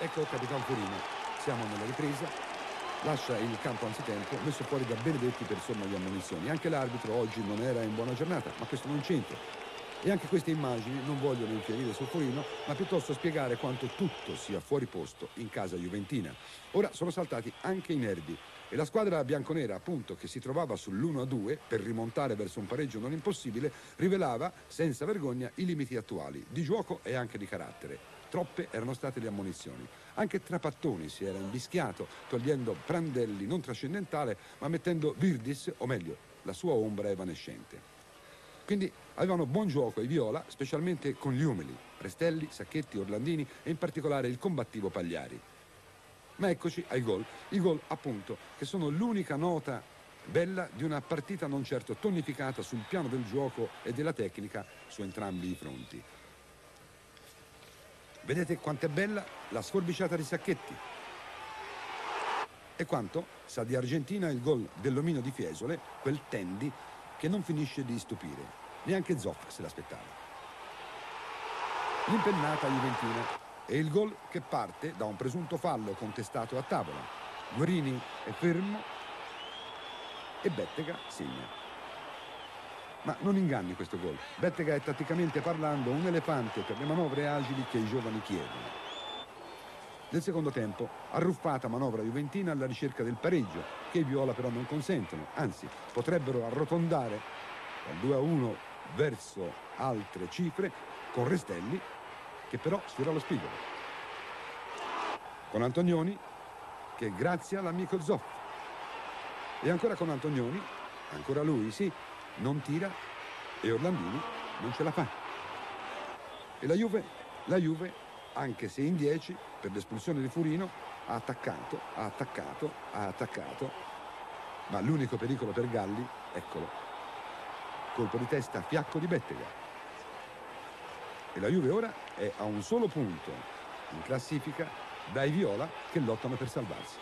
Ecco Capitan Furino, siamo nella ripresa, lascia il campo anzitempo, messo fuori da Benedetti per somma di ammonizioni. Anche l'arbitro oggi non era in buona giornata, ma questo non c'entra. E anche queste immagini non vogliono infierire su Furino, ma piuttosto spiegare quanto tutto sia fuori posto in casa juventina. Ora sono saltati anche i nervi e la squadra bianconera, appunto, che si trovava sull'1-2 per rimontare verso un pareggio non impossibile, rivelava senza vergogna i limiti attuali di gioco e anche di carattere. Troppe erano state le ammonizioni. Anche Trapattoni si era imbischiato, togliendo Prandelli non trascendentale, ma mettendo Virdis, o meglio, la sua ombra evanescente. Quindi avevano buon gioco i Viola, specialmente con gli umili, Prestelli, Sacchetti, Orlandini e in particolare il combattivo Pagliari. Ma eccoci ai gol. I gol, appunto, che sono l'unica nota bella di una partita non certo tonificata sul piano del gioco e della tecnica su entrambi i fronti. Vedete quanto è bella la sforbiciata di Sacchetti? E quanto sa di Argentina il gol dell'omino di Fiesole, quel Tendi, che non finisce di stupire. Neanche Zoff se l'aspettava. L'impennata Juventina e il gol che parte da un presunto fallo contestato a tavola. Guerini è fermo e Bettega segna. Ma non inganni questo gol. Bettega è tatticamente parlando un elefante per le manovre agili che i giovani chiedono. Nel secondo tempo, arruffata manovra juventina alla ricerca del pareggio, che i Viola però non consentono, anzi potrebbero arrotondare dal 2 a 1 verso altre cifre con Restelli, che però sfiora lo spigolo. Con Antonioni, che grazie all'amico Zoff. E ancora con Antonioni, ancora lui, sì, non tira e Orlandini non ce la fa. E la Juve, la Juve, anche se in 10 per l'espulsione di Furino, ha attaccato, ha attaccato, ha attaccato, ma l'unico pericolo per Galli, eccolo, colpo di testa, fiacco di Bettega. E la Juve ora è a un solo punto in classifica dai Viola che lottano per salvarsi.